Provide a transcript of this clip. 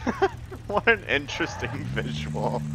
what an interesting visual.